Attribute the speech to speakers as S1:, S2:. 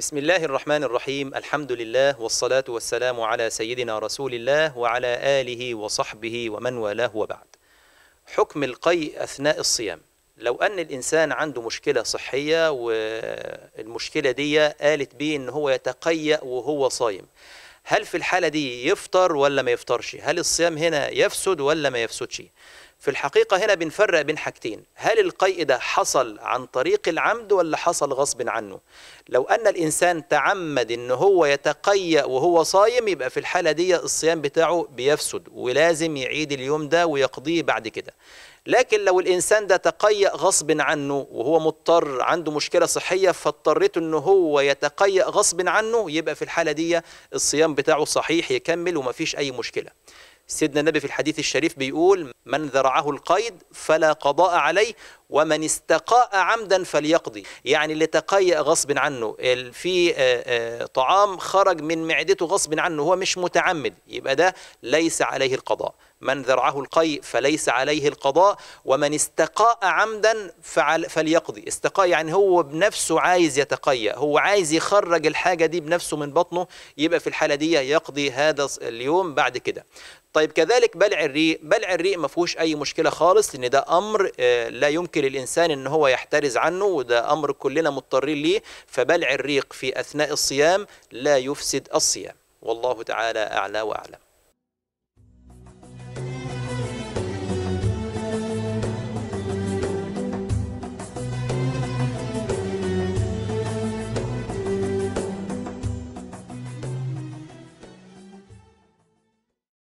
S1: بسم الله الرحمن الرحيم الحمد لله والصلاة والسلام على سيدنا رسول الله وعلى آله وصحبه ومن والاه وبعد حكم القيء أثناء الصيام لو أن الإنسان عنده مشكلة صحية والمشكلة دي قالت بيه إن هو يتقيأ وهو صايم هل في الحالة دي يفطر ولا ما يفطرش هل الصيام هنا يفسد ولا ما يفسدش في الحقيقة هنا بنفرق بين حاجتين هل القيء ده حصل عن طريق العمد ولا حصل غصب عنه؟ لو أن الإنسان تعمد إن هو يتقيأ وهو صايم يبقى في الحالة دي الصيام بتاعه بيفسد ولازم يعيد اليوم ده ويقضيه بعد كده. لكن لو الإنسان ده تقيأ غصب عنه وهو مضطر عنده مشكلة صحية فاضطريت إنه هو يتقيأ غصب عنه يبقى في الحالة دي الصيام بتاعه صحيح يكمل ومفيش أي مشكلة. سيدنا النبي في الحديث الشريف بيقول من ذرعه القيد فلا قضاء عليه ومن استقاء عمدا فليقضي. يعني اللي تقيأ غصب عنه في طعام خرج من معدته غصب عنه هو مش متعمد يبقى ده ليس عليه القضاء. من ذرعه القيء فليس عليه القضاء ومن استقاء عمدا فليقضي. استقاء يعني هو بنفسه عايز يتقيأ هو عايز يخرج الحاجة دي بنفسه من بطنه يبقى في الحالة دي يقضي هذا اليوم بعد كده. طيب كذلك بلع الريق بلع الريق ما فيهوش أي مشكلة خالص لأن ده أمر لا يمكن للانسان إن هو يحترز عنه وده أمر كلنا مضطرين ليه. فبلع الريق في أثناء الصيام لا يفسد الصيام. والله تعالى أعلى وأعلم.